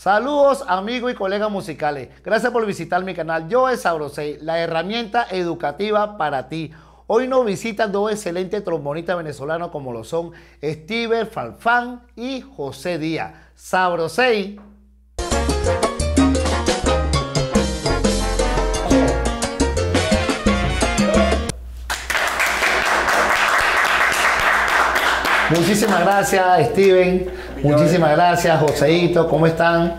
Saludos amigos y colegas musicales. Gracias por visitar mi canal. Yo es Sabrosei, la herramienta educativa para ti. Hoy nos visitan dos excelentes trombonistas venezolanos como lo son Steven Falfán y José Díaz. Sabrosei. Muchísimas gracias, Steven. Muchísimas gracias, Joseito. ¿Cómo están?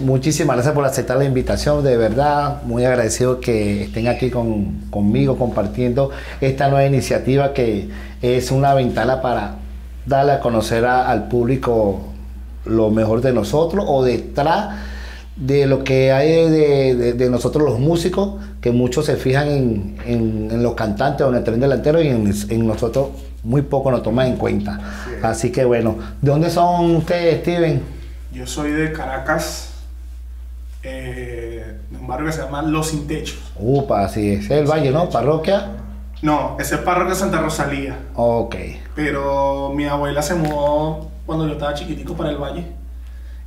Muchísimas gracias por aceptar la invitación, de verdad, muy agradecido que estén aquí conmigo compartiendo esta nueva iniciativa que es una ventana para darle a conocer al público lo mejor de nosotros o detrás de lo que hay de, nosotros los músicos, que muchos se fijan en, los cantantes o en el tren delantero y en, nosotros muy poco nos toman en cuenta. Así, que bueno, ¿de dónde son ustedes, Steven? Yo soy de Caracas, eh, un barrio que se llama Los Sin Techos. Upa, sí, ese es el valle, ¿no? Parroquia. No, ese es Parroquia Santa Rosalía. Ok. Pero mi abuela se mudó cuando yo estaba chiquitico para el valle.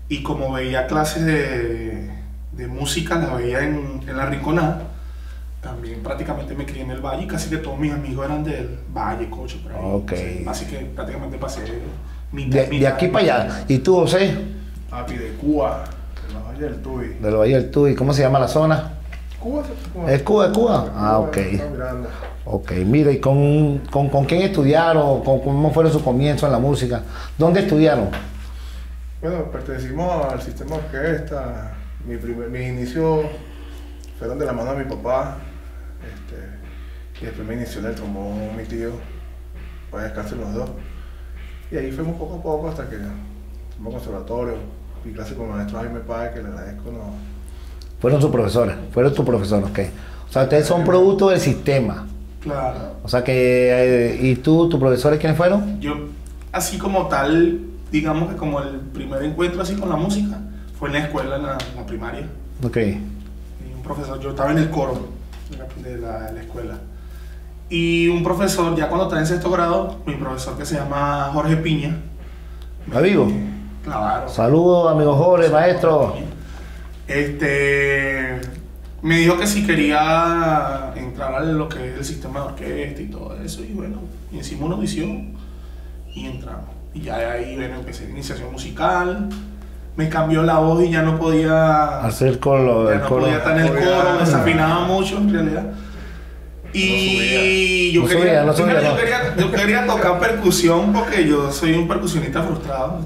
Y como veía clases de, de música, la veía en, en la Rinconada, también prácticamente me crié en el valle y casi que todos mis amigos eran del valle, coche, por ahí. Ok. así que prácticamente pasé mi, de, de aquí para allá. ¿Y tú, José? Papi, de Cuba. Del Valle del Tuy. Del Valle del Tuy. ¿Cómo se llama la zona? Cuba. Cuba. ¿Es Cuba, Cuba? Ah, ok. Ok, mira, ¿y con, con, con quién estudiaron? Con, ¿Cómo fueron sus comienzos en la música? ¿Dónde estudiaron? Bueno, pertenecimos al sistema orquesta. Mi primer, mis inicios fueron de la mano de mi papá. Este, y después me inició en el trombón mi tío. Pues casi los dos. Y ahí fuimos poco a poco hasta que fuimos conservatorio y clase con maestro Jaime Páez, que le agradezco. No. Fueron sus profesores, fueron tus profesores, ok. O sea, ustedes son producto del sistema. Claro. O sea que, eh, ¿y tú, tus profesores quiénes fueron? Yo, así como tal, digamos que como el primer encuentro así con la música, fue en la escuela, en la, primaria. Ok. Y un profesor, yo estaba en el coro de la, escuela. Y un profesor, ya cuando estaba en sexto grado, mi profesor que se llama Jorge Piña. ¿Está vivo? Claro. Saludos, amigo Jorge, maestro. Este, me dijo que si quería entrar a lo que es el sistema de orquesta y todo eso, y bueno, hicimos una audición y entramos. Y ya de ahí, bueno, empecé la iniciación musical, me cambió la voz y ya no podía... Hacer coro, ya no podía estar en el coro, desafinaba mucho en realidad. Y yo, quería, yo, quería, tocar percusión porque yo soy un percusionista frustrado.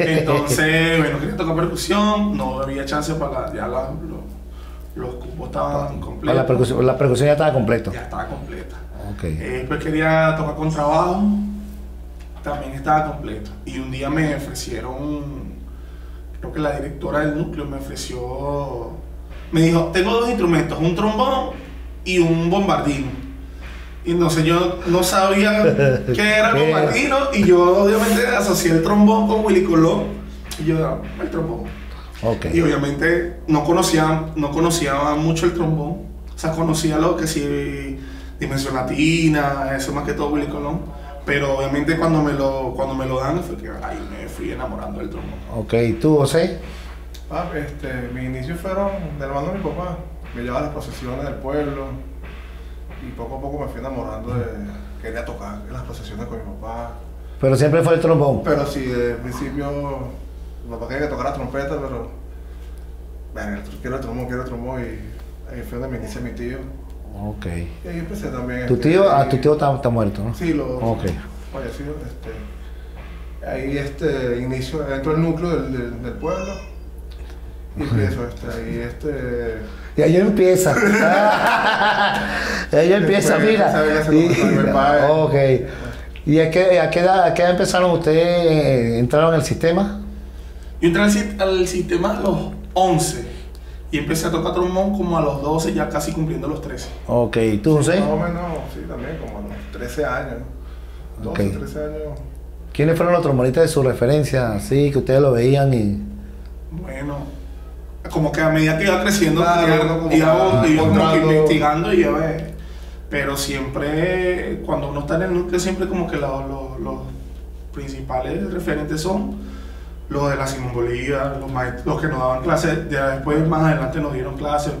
Entonces, bueno, quería tocar percusión, no había chance para ya la, los cupos estaban completos. La percusión, la percusión ya estaba completa. Ya estaba completa. Okay. Eh, después quería tocar con trabajo, también estaba completo. Y un día me ofrecieron, creo que la directora del núcleo me ofreció me dijo, tengo dos instrumentos, un trombón y un bombardino. Y entonces yo no sabía qué era el bombardino y yo obviamente asocié el trombón con Willy Colón. Y yo, el trombón. Okay. Y obviamente no conocía, no conocía mucho el trombón. O sea, conocía lo que sí, Dimensión Latina, eso más que todo Willy Colón. Pero obviamente cuando me lo, cuando me lo dan fue que ahí me fui enamorando del trombón. Ok, ¿tú, José? Ah, este, mis inicios fueron de la mano de mi papá. Me llevaba a las procesiones del pueblo y poco a poco me fui enamorando de. Quería tocar en las procesiones con mi papá. Pero siempre fue el trombón. Pero sí, de principio, mi papá quería que tocara trompeta, pero. Bueno, quiero el trombón, quiero el trombón y ahí fue donde me inicia mi tío. Ok. Y ahí empecé también. ¿Tu este, tío, ah, tu tío está, está, muerto, ¿no? Sí, lo. Ok. Fallecido. Este, ahí este, inicio, dentro del núcleo del, del pueblo y empiezo este, ahí este... Y ahí empieza. ahí empieza, mira. Y, ok. ¿Y a qué, a qué, edad, a qué edad empezaron ustedes, entraron al sistema? Yo entré al, sistema a los 11 y empecé a tocar trombón como a los 12, ya casi cumpliendo los 13. Ok, ¿y tú, José? más o menos, sí, también, como a los 13 años. 12, 13 años. ¿Quiénes fueron los trombonistas de su referencia? Sí, que ustedes lo veían y... Bueno, como que a medida que iba creciendo, iba, investigando y iba Pero siempre, cuando uno está en el núcleo, siempre como que los, principales referentes son los de la Simón Bolívar, los, maest- los que nos daban clases, ya después más adelante nos dieron clases,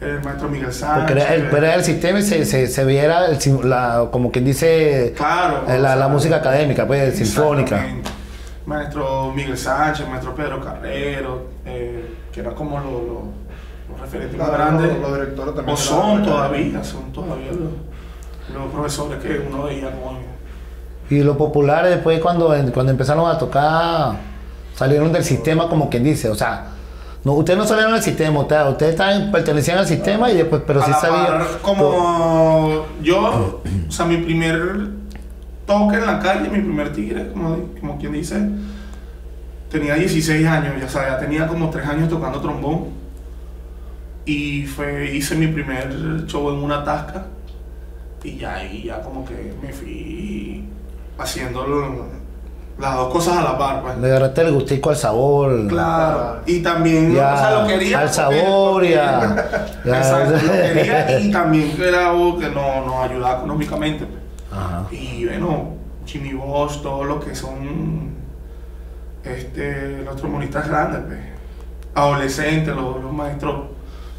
el maestro Miguel Sánchez. Porque era el, pero era el sistema y se, se, se viera el la, como quien dice Claro. eh, la, música académica, pues, sinfónica. Maestro Miguel Sánchez, maestro Pedro Carrero, eh, que eran como los, los- los referentes más grandes. los- los directores también O son todavía, son todavía los, los profesores que uno veía como... Y los populares después cuando, cuando empezaron a tocar, salieron del sistema como quien dice, o sea, no, ustedes no salieron del sistema, ustedes, ustedes estaban- pertenecían al sistema y después, pero a sí par, como yo, o sea, mi primer toque en la calle, mi primer tigre, como, como quien dice, tenía 16 años, ya sabes, ya tenía como 3 años tocando trombón. Y fue, hice mi primer show en una tasca. Y ya ahí, ya como que me fui haciendo lo- las dos cosas a la par, pues. Le agarraste el gustico al sabor. Claro. Y también, Ya, o sea, lo quería. al sabor y a- porque- ya. Exacto, lo quería y también que era algo que no- nos ayudaba económicamente. pues. Ajá. Y bueno, Jimmy Bosch, todos los que son este, los trombonistas grandes, pues. adolescentes, los, los maestros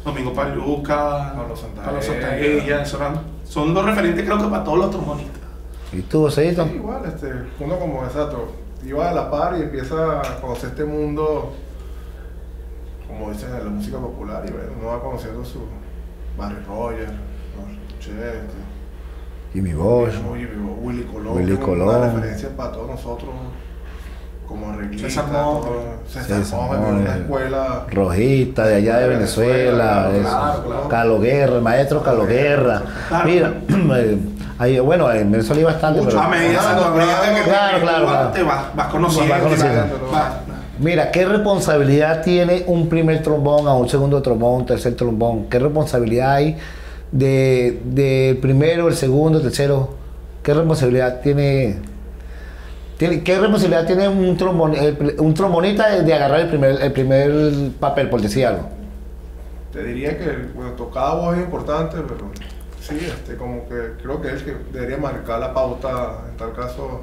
Domingo Paluca, Pablo Santaella. Eran- son los referentes creo que para todos los trombonistas. ¿Y tú, Joséito? Sí, igual, este, uno como exacto, iba a la par y empieza a conocer este mundo, como dicen en la música popular, y bueno, uno va conociendo su Barry Rogers, los Che, Jimmy Bosch. Willy, Colón, Willy Colón. una referencia para todos nosotros, como arreglista, César César era una escuela, Rojita de allá de Venezuela, Claro, eso. claro, claro. Calo Guerra, el maestro Calo Guerra. Claro. Mira, eh, ahí, bueno, en Venezuela hay bastante, Mucho pero a medida, Claro, a medida que claro, claro, vas- claro. te vas, vas conociendo. Vas conociendo. vas- mira, ¿qué responsabilidad tiene un primer trombón a un segundo trombón, un tercer trombón? ¿Qué responsabilidad hay de, de primero, el segundo, el tercero? ¿Qué responsabilidad tiene? tiene ¿Qué responsabilidad tiene un, trombon, el- un trombonista de, de agarrar el primer, el primer papel, por decir algo? Te diría que bueno, cada voz es importante, pero sí, este, como que creo que es el que debería marcar la pauta, en tal caso,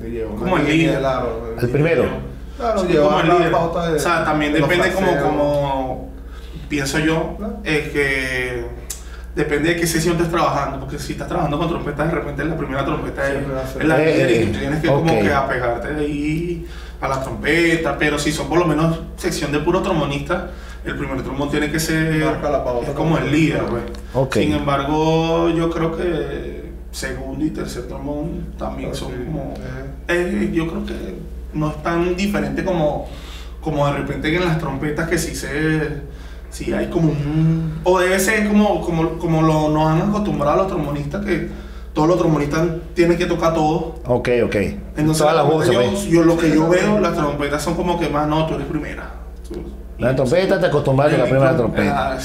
de llevar Como el líder. claro, El primero. Claro, Sí, llevar como el la líder. pauta de. O sea, también de depende como, como pienso yo, es que depende de qué sesión estés trabajando, porque si estás trabajando con trompeta, de repente la primera trompeta es, Sí, es la Eh, líder y eh, tienes que como que apegarte de ahí a la trompeta, pero si son por lo menos sección de puro trombonista, el primer trombón tiene que ser Marca la pauta. es como el líder, pues. Sin embargo, yo creo que segundo y tercer trombón también Claro, son sí. como Eh. yo creo que no es tan diferente como, como de repente en las trompetas que sí se sí hay como un o debe ser como como, como lo, nos han acostumbrado los trombonistas que todos los trombonistas tienen que tocar todo Ok, ok. entonces Todas las la voces, trompeta, pues. yo, yo lo que yo veo las trompetas son como que más no tú eres primera La trompeta te acostumbras a la primera trompeta. Ah,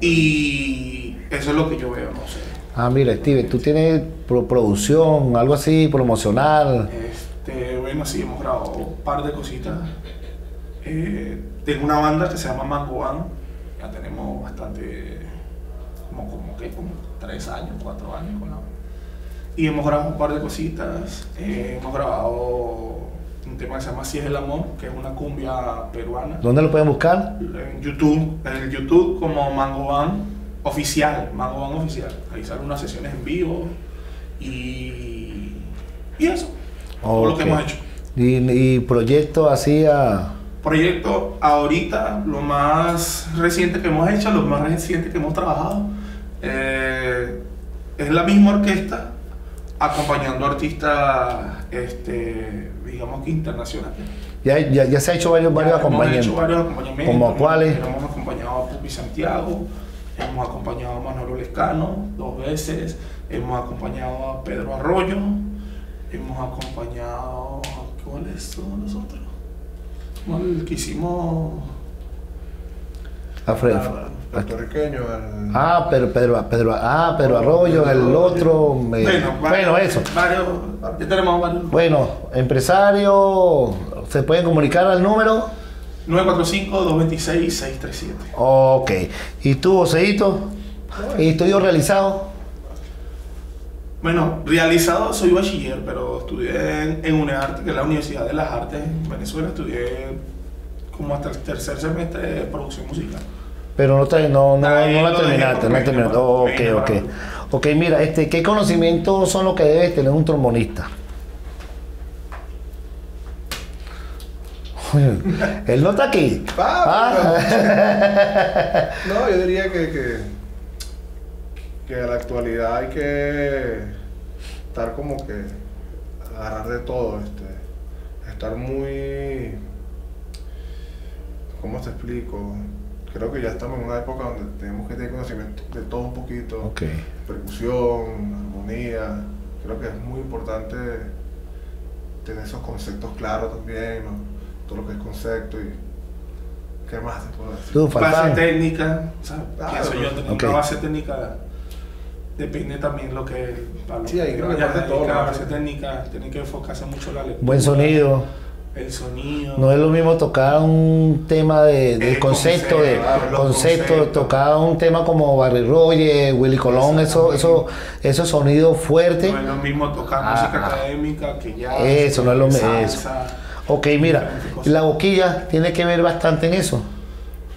y eso es lo que yo veo no sé Ah, mira, Steve, tú tienes pro- producción, algo así, promocional. Este, bueno, sí, hemos grabado un par de cositas. Eh, tengo una banda que se llama Mango Band. Ya tenemos bastante, como, como que, como tres años, cuatro años con la banda. Y hemos grabado un par de cositas. Eh, hemos grabado un tema que se llama Si es el amor, que es una cumbia peruana. ¿Dónde lo pueden buscar? En YouTube, en el YouTube como Mango Band oficial, Mango Band oficial. Ahí salen unas sesiones en vivo y, y eso. Todo lo que hemos hecho. Y, y proyectos así a... Proyecto ahorita, lo más reciente que hemos hecho, lo más reciente que hemos trabajado, eh, es la misma orquesta acompañando artistas, este, digamos que internacionales. Ya, ya, ya se ha hecho varios, varios Ya hemos acompañamientos. hecho varios acompañamientos. ¿Como cuáles? Hemos acompañado a Pupi Santiago, hemos acompañado a Manolo Lescano dos veces, hemos acompañado a Pedro Arroyo, hemos acompañado ¿cuáles son los otros? Bueno, el que hicimos A Fred- Ah, puertorriqueño, el- Ah, pero Pedro, Pedro, ah, Pedro Arroyo, el otro. me- bueno, bueno, eso. varios, ya tenemos varios. Bueno, empresario, se pueden comunicar al número. 945-226-637. Ok. ¿Y tú, Joseito? ¿Y estudio realizado? Bueno, realizado soy bachiller, pero estudié en, en UNEARTE, que es la Universidad de las Artes en Venezuela. Estudié como hasta el tercer semestre de producción musical. Pero no, te- no, no, Ahí no la terminaste, no la terminaste. Oh, ok, ok. Ok, mira, este, ¿qué conocimientos son los que debe tener un trombonista? Él no está aquí. Ah, Ah. No, yo diría que, que, que a la actualidad hay que estar como que agarrar de todo, este, estar muy, ¿cómo te explico? Creo que ya estamos en una época donde tenemos que tener conocimiento de todo un poquito, Ok. percusión, armonía, creo que es muy importante tener esos conceptos claros también, ¿no? todo lo que es concepto y ¿qué más te puedo decir? Tú, Base técnica, o sea, Ah, pienso yo, tener ok. una base técnica depende también lo que a lo Sí, ahí que creo que a parte todo, ¿no? base técnica, tiene que enfocarse mucho en la lectura. Buen sonido. El sonido. No es lo mismo tocar un tema de, de El concepto, de concepto, conceptos. tocar un tema como Barry Roger, Willy Colón, eso, eso, esos sonidos fuertes. No es lo mismo tocar Ah, música ah. académica que ya. Eso, no es lo mi- salsa. Ok, mira, la boquilla tiene que ver bastante en eso,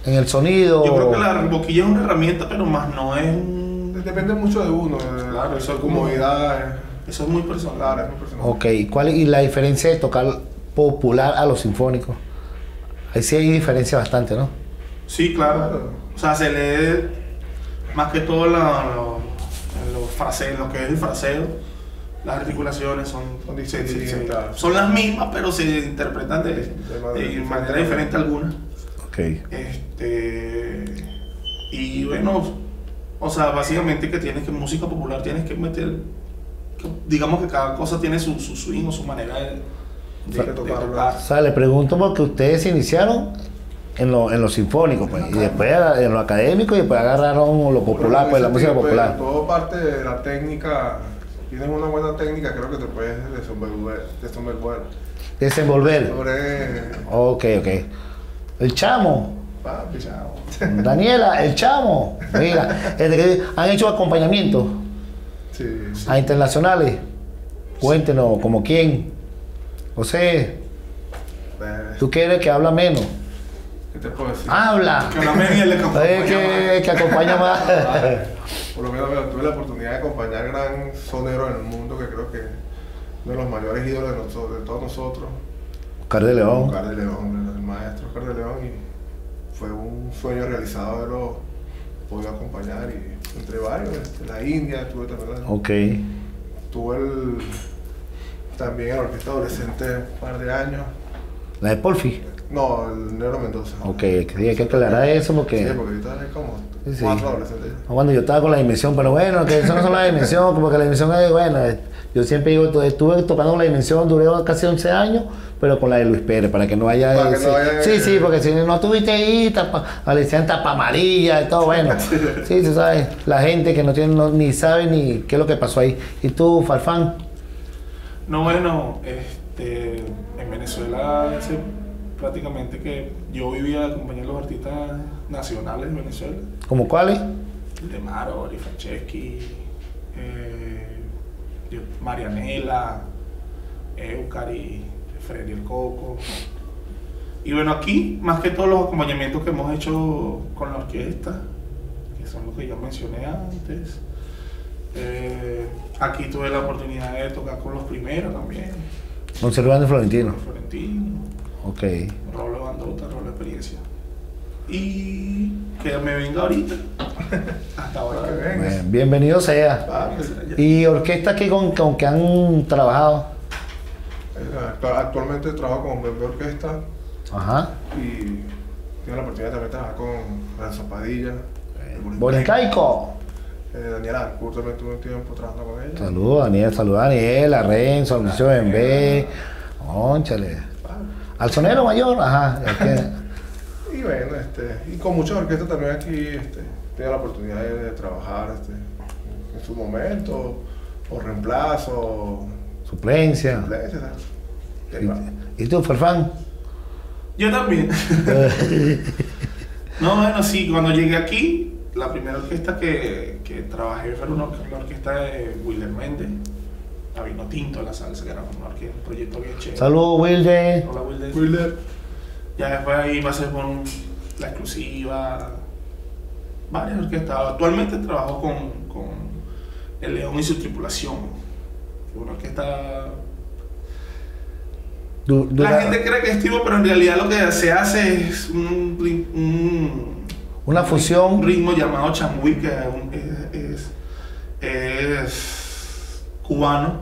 en el sonido. Yo creo que la boquilla es una herramienta, pero más no es un. Depende mucho de uno, Claro, eso es comodidad, Eso es muy personal. es muy personal. Ok, ¿cuál es y la diferencia de tocar popular a los sinfónicos? Ahí sí hay diferencia bastante, ¿no? Sí, claro. O sea, se lee más que todo la, lo- los fraseos, lo que es el fraseo. Las articulaciones son, Son se- claro. son las mismas, pero se interpretan de, De manera de diferente. manera diferente algunas. Ok. Este, y bueno, o sea, básicamente que tienes que música popular tienes que meter, que- digamos que cada cosa tiene su, su swing o su manera de, de- De de tocarla. tocar. O sea, le pregunto porque ustedes se iniciaron en lo, en lo sinfónico, pues, y después en lo académico, y después agarraron lo popular, pues la música popular. Todo parte de la técnica. Tienes una buena técnica, creo que te puedes desenvolver. desenvolver. Desenvolver. Sobre. Ok, ok. El chamo. Papi, Chao. Daniela, el chamo. Mira, este que han hecho acompañamiento Sí, sí. a internacionales. Cuéntenos, como quién. José, tú quieres que habla menos. ¿Qué te puedo decir? Habla. Que la media le Es acompaña que, que acompaña más. Por lo menos tuve la oportunidad de acompañar al gran sonero en el mundo, que creo que es uno de los mayores ídolos de, nosotros, de todos nosotros. Oscar de León. Oscar de León, el maestro Oscar de León, y fue un sueño realizado haberlo podido acompañar, y entre varios, este, la India, tuve también la- Ok. tuve el, también el orquesta adolescente un par de años. La de Porfi. No, el Negro Mendoza. Ok, que hay que aclarar eso porque. Sí, porque ahorita hay como Sí, cuatro adolescentes. Cuando yo estaba con la dimensión, pero bueno, que eso no son la dimensión, porque la dimensión es, bueno, eh, yo siempre digo, tu- estuve tocando la dimensión, duré casi 11 años, pero con la de Luis Pérez, para que no haya... Para que no haya- sí, sí, porque si no estuviste ahí, tapa, le decían tapa amarilla y todo, bueno. Sí, tú sabes, la gente que no tiene, no- ni sabe ni qué es lo que pasó ahí. ¿Y tú, Farfán? No, bueno, este, en Venezuela hace prácticamente que yo vivía acompañando a los artistas nacionales de Venezuela. ¿Como cuáles? De Maro, Franceschi, eh, yo- Marianela, Eucari, Freddy el Coco. Y bueno, aquí, más que todos los acompañamientos que hemos hecho con la orquesta, que son los que ya mencioné antes. eh, aquí tuve la oportunidad de tocar con los primeros también. Con Servando Florentino. Con Florentino, Ok. Rolo Bandota, Rolo Experiencia. Y que me venga ahorita. Hasta ahora. Que venga. Bienvenido sea. ¿Y orquesta que con, con que han trabajado? Eh, actu- Actualmente trabajo con Bebé Orquesta Ajá. y tengo la oportunidad también de trabajar con Renzo Padilla. Bonicaico. Eh, Daniela Arcourt también tuve un tiempo trabajando con ella. Saludos, Daniel. Saludos a Daniel, a Renzo, a Lucio Bembé. Ónchale. Al sonero mayor, ajá. que- Y bueno, este, y con muchas orquestas también aquí este, tengo la oportunidad de, de trabajar este, en su momento, o reemplazo, suplencia. suplencias, y. ¿Y tú, Farfán? Yo también. no, bueno, sí, cuando llegué aquí, la primera orquesta que, que trabajé fue una, orque- una orquesta de Willer Méndez, la Vino Tinto, la salsa, que era una orquesta, un proyecto bien chévere. Saludos, Wilde. Hola, Wilder. Wheeler. Ya después ahí pasé por la exclusiva, varias orquestas. Actualmente trabajo con, con El León y su tripulación. Una orquesta. Du- La gente cree que es tipo, pero en realidad lo que se hace es un, Una fusión. un ritmo llamado chamuy, que es, un- es- es- es cubano.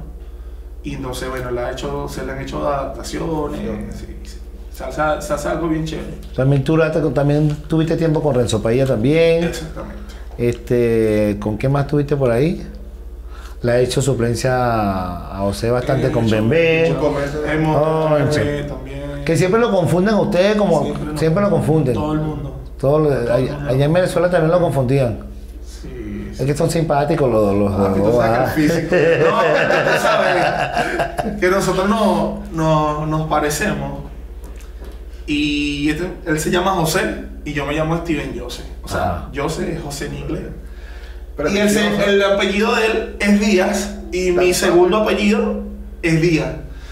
Y entonces, bueno, le ha hecho, se le han hecho adaptaciones. sí, sí. Se hace, se hace algo bien chévere. También, con- también tuviste tiempo con Renzo Padilla también. Exactamente. Este, ¿Con qué más tuviste por ahí? Le ha hecho suplencia a José bastante Eh, con Bembé. Hemos Oh, también. Que siempre lo confunden ustedes como siempre, lo confunden. Todo el mundo. Todo lo- allá, allá en Venezuela también lo confundían. Sí, Es que son simpáticos los, los Ah, dos, sabes ah. que el físico. No, tú sabes que nosotros no, no- nos parecemos. Y este- él se llama José y yo me llamo Steven Jose. O sea, Ah. Jose es José en inglés. Pero y el, el apellido de él es Díaz y mi segundo apellido es Díaz.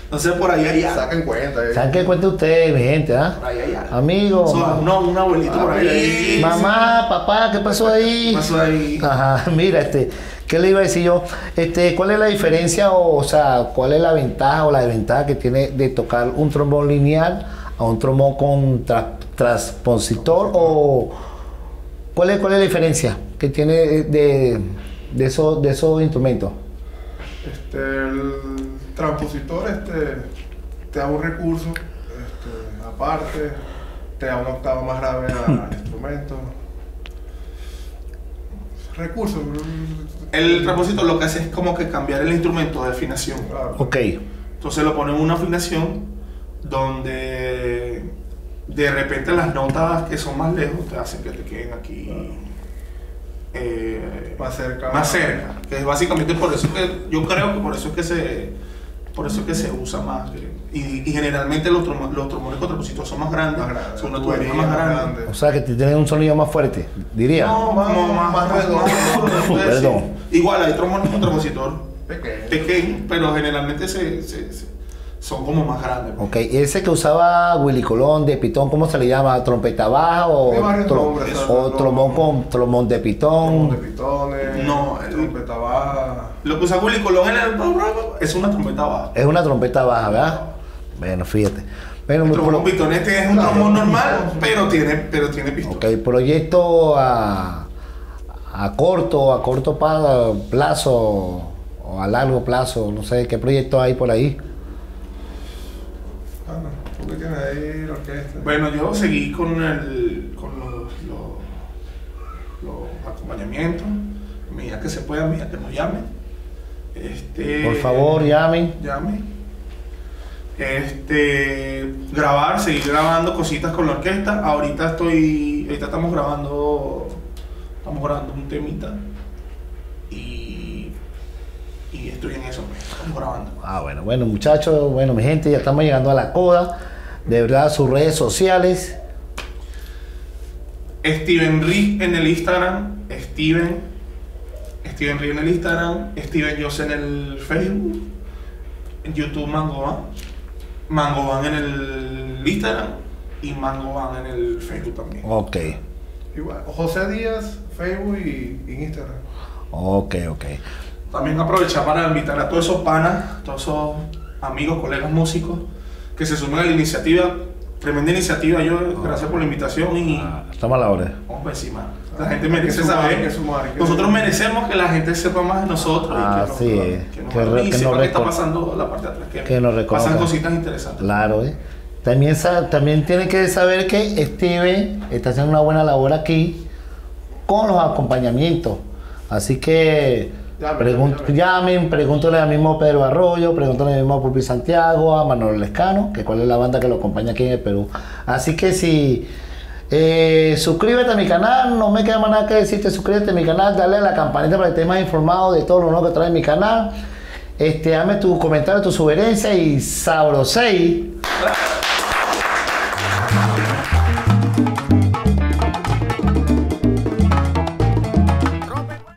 Entonces por ahí allá. Saquen cuenta. eh. ¿Saben qué cuenta ustedes, mi gente? Ah? Por ahí allá. Amigo, Son- ma- no, un abuelito Ah, por ahí. ahí. mamá, papá, ¿qué pasó ahí? ¿Qué pasó ahí? Ajá, mira, este, ¿qué le iba a decir yo? Este, ¿cuál es la diferencia o, o sea, cuál es la ventaja o la desventaja que tiene de tocar un trombón lineal a un trombón con tra- transpositor o cuál es, cuál es la diferencia que tiene de, de esos, de esos instrumentos? Este, el transpositor este, te da un recurso este, aparte, te da una octava más grave al instrumento. Recursos. El transpositor lo que hace es como que cambiar el instrumento de afinación. Claro. Ok, Entonces lo ponen en una afinación donde de repente las notas que son más lejos te hacen que te queden aquí eh, Más cerca. más cerca. Que es básicamente por eso que yo creo que por eso es que se por eso es que se usa más. Y, y generalmente los, tromo- los trombones con transpositor son más grandes, Más grande. son una tubería más grande. o sea que te tienen un sonido más fuerte, diría. No, Más- como más, más redondo. Perdón. Igual hay trombones con transpositor Pequeño. pequeños, pero generalmente se, se- se- son como más grandes. Ok, ese que usaba Willy Colón de pitón, ¿cómo se le llama? ¿Trompeta baja o, Hay varios tro- nombres, o ¿sabes? trombón con trombón de Trombón de pitón? pitones. No, el- Trompeta baja. Lo que usa Willy Colón en el es una trompeta baja. Es una trompeta baja, ¿verdad? Bueno, fíjate. Bueno, El trombón pro- pitonete es un Claro. trombón normal, pero tiene, pero tiene pistón. ok, proyecto a, a corto, a corto plazo o a largo plazo, no sé qué proyecto hay por ahí. Ah, no. ¿Tú qué tienes ahí la orquesta? Bueno, yo seguí con, el, con los, los, los acompañamientos. A medida que se pueda, a medida que nos llamen. Este, Por favor, llamen. llame. Este, grabar, seguir grabando cositas con la orquesta. Ahorita estoy, ahorita estamos grabando, estamos grabando un temita y, y estoy en eso, estamos grabando. Ah, bueno, bueno, muchachos, bueno, mi gente, ya estamos llegando a la coda. De verdad, sus redes sociales. Steven Ri en el Instagram, Steven, Steven Ri en el Instagram, Steven Jose en el Facebook, YouTube Mangoban, Mangoban en el Instagram y Mangoban en el Facebook también. Ok, Igual. José Díaz, Facebook y, y Instagram. ok, ok. También aprovechar para invitar a todos esos panas, todos esos amigos, colegas músicos que se sumen a la iniciativa. Tremenda iniciativa, yo gracias por la invitación y Ah, estamos a la hora. vamos por encima. La gente merece que sumar, saber. que sumar, que Nosotros sumar. merecemos que la gente sepa más de nosotros Ah, y que sí, nos, eh. que nos Que re- valorice, que nos sepa qué está pasando la parte de atrás. Que, que nos reconozcan. pasan cositas interesantes. Claro, ¿eh? También, también tiene que saber que Steven está haciendo una buena labor aquí con los acompañamientos. Así que llamen. pregúntale al mismo Pedro Arroyo, pregúntale al mismo a Pupi Santiago, a Manuel Lescano, que cuál es la banda que lo acompaña aquí en el Perú. Así que si eh, suscríbete a mi canal, no me queda más nada que decirte, suscríbete a mi canal, dale a la campanita para que estés más informado de todo lo nuevo que trae mi canal. Este, dame tu comentario, tu sugerencia y sabrosei.